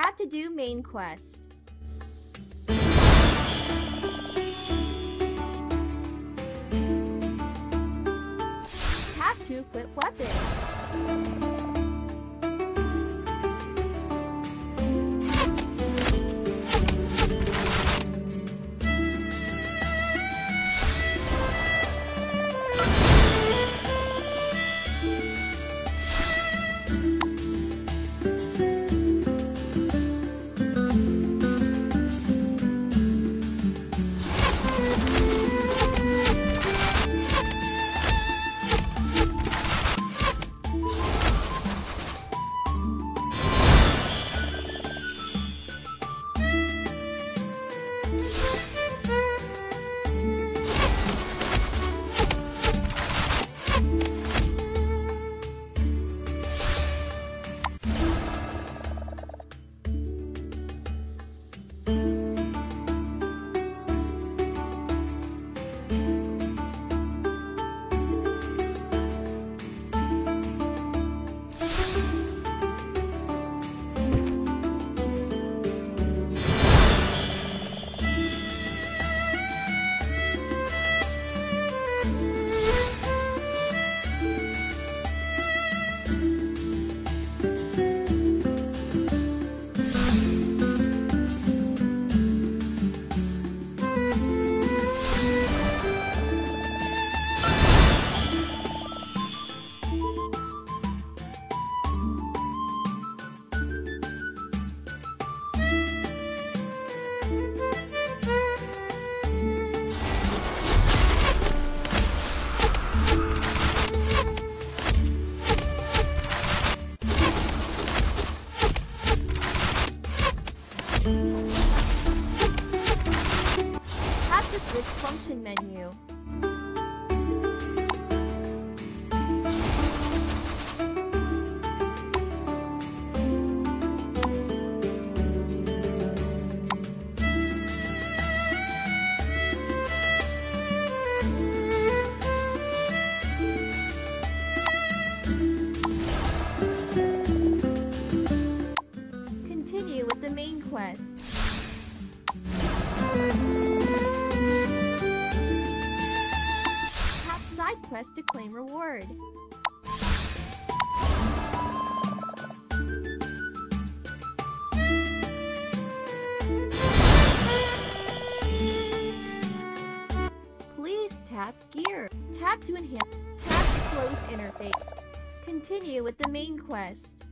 Tap to do main quest. Tap to equip weapon. To function menu. Tap side quest to claim reward. Please tap gear. Tap to enhance. Tap to close interface. Continue with the main quest.